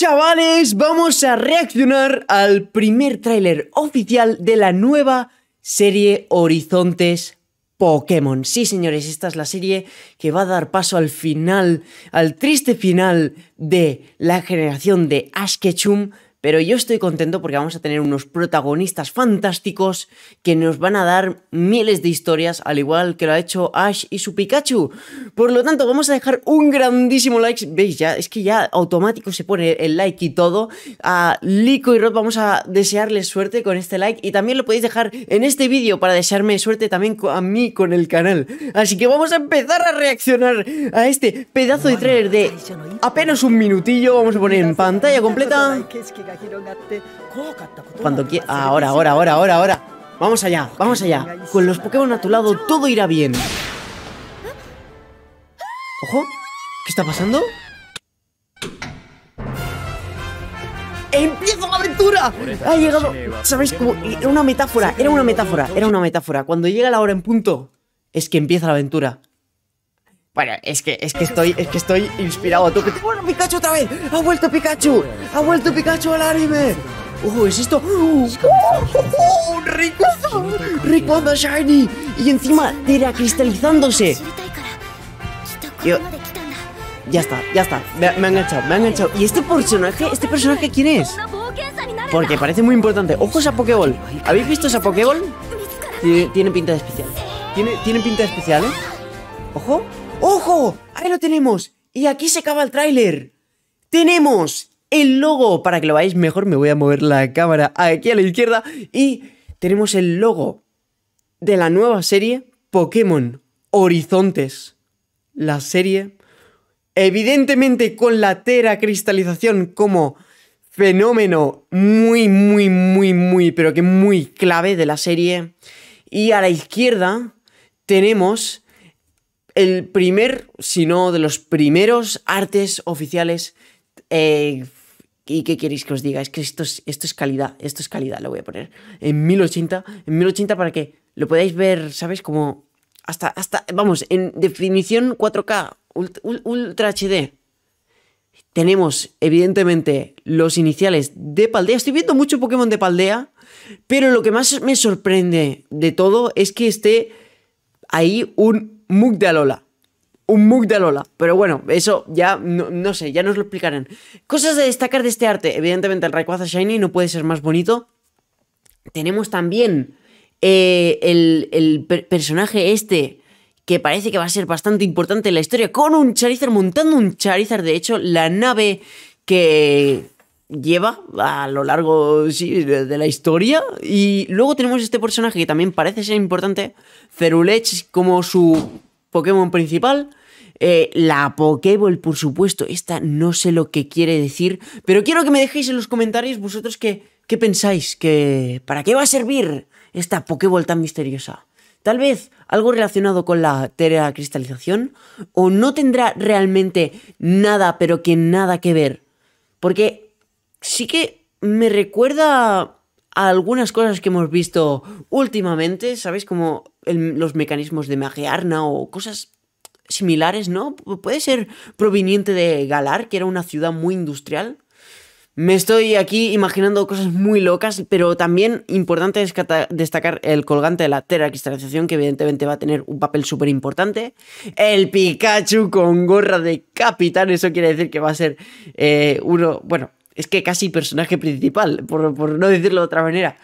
Chavales, vamos a reaccionar al primer tráiler oficial de la nueva serie Horizontes Pokémon. Sí, señores, esta es la serie que va a dar paso al final, al triste final de la generación de Ash Ketchum, pero yo estoy contento porque vamos a tener unos protagonistas fantásticos que nos van a dar miles de historias, al igual que lo ha hecho Ash y su Pikachu. Por lo tanto, vamos a dejar un grandísimo like. ¿Veis? Ya, es que ya automático se pone el like y todo. A Lico y Rod vamos a desearles suerte con este like. Y también lo podéis dejar en este vídeo para desearme suerte también a mí con el canal. Así que vamos a empezar a reaccionar a este pedazo de trailer de apenas un minutillo. Vamos a poner en pantalla completa. Cuando. Ahora, ahora, ahora, ahora, ahora. Vamos allá, vamos allá. Con los Pokémon a tu lado todo irá bien. Ojo, ¿qué está pasando? ¡Empieza la aventura! Ha llegado. ¿Sabéis cómo? Era una metáfora, era una metáfora, era una metáfora. Cuando llega la hora en punto, es que empieza la aventura. Bueno, es que, es que estoy, es que estoy inspirado a tope. ¡Bueno, Pikachu otra vez! ¡Ha vuelto Pikachu! ¡Ha vuelto Pikachu al anime! ¡Oh, es esto! ¡Oh, oh, rico! ¡Rico Shiny! Y encima, teracristalizándose. Yo, ya está, ya está. Me, me, ha enganchado, me ha enganchado. ¿Y este personaje? ¿Este personaje quién es? Porque parece muy importante. ¡Ojo esa Pokéball! ¿Habéis visto esa Pokéball? Tiene, tiene pinta de especial. Tiene, tiene pinta de especial, ¿eh? ¡Ojo! ¡Ojo! Ahí lo tenemos. Y aquí se acaba el tráiler. Tenemos el logo. Para que lo veáis mejor me voy a mover la cámara aquí a la izquierda. Y tenemos el logo de la nueva serie Pokémon Horizontes. La serie, evidentemente con la teracristalización como fenómeno muy, muy, muy, muy, pero que muy clave de la serie. Y a la izquierda tenemos el primer, si no de los primeros artes oficiales. Eh, ¿Y qué queréis que os diga? Es que esto es, esto es calidad, esto es calidad, lo voy a poner. En 1080, en 1080 para que lo podáis ver, ¿sabes? Como hasta, hasta, vamos, en definición 4K, Ultra HD. Tenemos, evidentemente, los iniciales de Paldea. Estoy viendo mucho Pokémon de Paldea, pero lo que más me sorprende de todo es que esté ahí un mug de Alola. Un mug de Alola. Pero bueno, eso ya no, sé, ya nos lo explicarán. Cosas de destacar de este arte. Evidentemente el Rayquaza Shiny no puede ser más bonito. Tenemos también eh, el, personaje este que parece que va a ser bastante importante en la historia, con un Charizard montando un Charizard. De hecho, la nave que lleva a lo largo de, la historia. Y luego tenemos este personaje que también parece ser importante, Cerulech como su Pokémon principal. Eh, la Pokéball, por supuesto, esta no sé lo que quiere decir, pero quiero que me dejéis en los comentarios vosotros qué, qué pensáis, que, para qué va a servir esta Pokéball tan misteriosa. Tal vez algo relacionado con la cristalización o no tendrá realmente nada, pero que nada que ver. Porque sí que me recuerda a algunas cosas que hemos visto últimamente, ¿sabéis? Como los mecanismos de Magiarna o cosas similares, ¿no? Puede ser proveniente de Galar, que era una ciudad muy industrial. Me estoy aquí imaginando cosas muy locas, pero también importante es destacar el colgante de la teracristalización, que evidentemente va a tener un papel súper importante. El Pikachu con gorra de capitán, eso quiere decir que va a ser eh, uno, bueno, es que casi personaje principal, por, no decirlo de otra manera.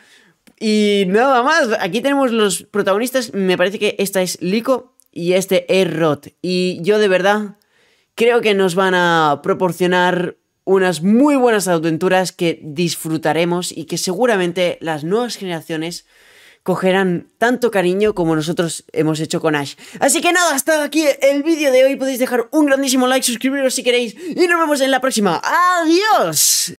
Y nada más, aquí tenemos los protagonistas. Me parece que esta es Lico y este es Rod. Y yo de verdad creo que nos van a proporcionar unas muy buenas aventuras que disfrutaremos y que seguramente las nuevas generaciones cogerán tanto cariño como nosotros hemos hecho con Ash. Así que nada, hasta aquí el vídeo de hoy. Podéis dejar un grandísimo like, suscribiros si queréis y nos vemos en la próxima. ¡Adiós!